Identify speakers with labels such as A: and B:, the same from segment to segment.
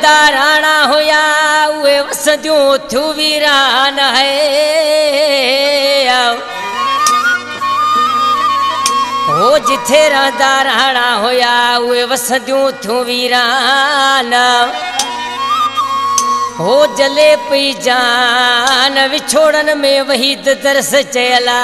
A: राणा हुया थू वीरान है उ जिथे रहंदा राणा हुया उ वसदियूं थू वीरान हो जले पई जान विछोड़न में वही दरस चयला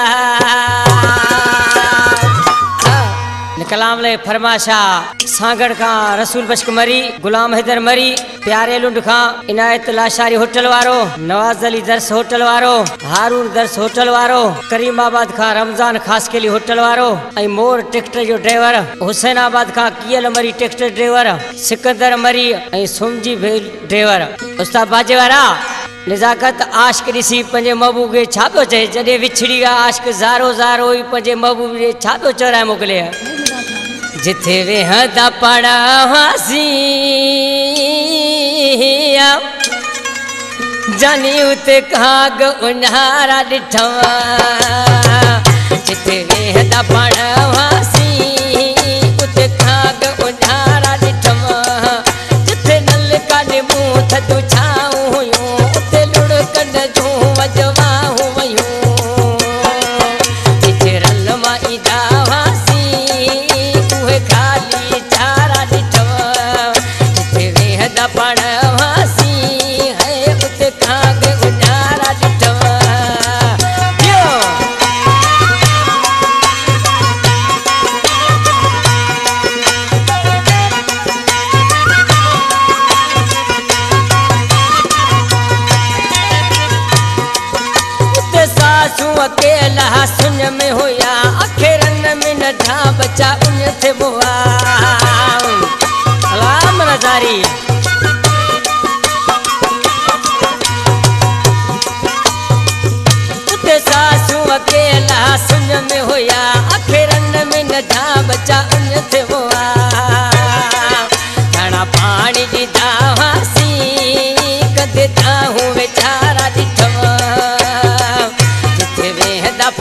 A: कलाम ले फरमाशा सागर का रसूल बश्क मरी गुलाम हैदर मरी प्यारे लुंड का इनायत लाशारी होटल वारो नवाज अली दर्स होटल वारो हारून दर्स होटल वारो करीमाबाद का रमज़ान खास के लिए होटल वारो आई मोर ट्रैक्टर जो ड्राइवर हुसैनाबाद का कियल मरी ट्रैक्टर ड्राइवर सिकंदर मरी आई सुमजी भेल ड्राइवर उस्ताद बाजे वारा निज़ाकत आश्क ॾिसी पंजे मबू के छा पियो चए जॾहिं विछड़ी आश्क ज़ारो ज़ारो ही पंजे मबू के छा पियो चवराए मोकिले हज़ार पाणी जानी उते काग उन्हारा ॾिठव जिथे वेहंदा पाणी उते काग उन्हारा ॾिठवां जिथे रल जिथे रल माई लहा सु में हुया अखेरन में न बचा उन थे बुआ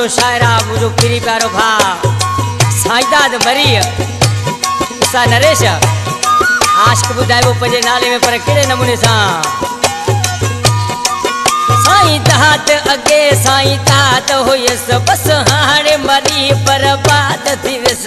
A: मुझो तो शायरा मुझो फिरी प्यारो भा साईदाद मरी सा नरेश आशिक बुदायबो पजे नाले में पर केड़े नमूने सा साई दात अगे साई दात होयस बस हाणे मरी पर बाद थीवस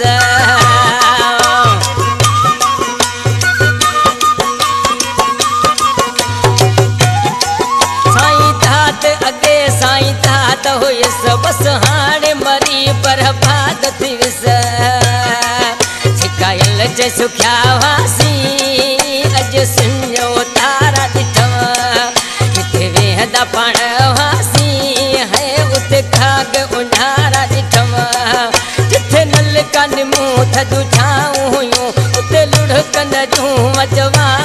A: बर्बाद थिस शिकायल जे सुख्या वासी अज सुनो तारा दिठो किथे वे हदा पण वासी है खाग उनारा दिठो जिथे नल कन मुथ दुठाऊ होयो उत लुढ कन जो मजवा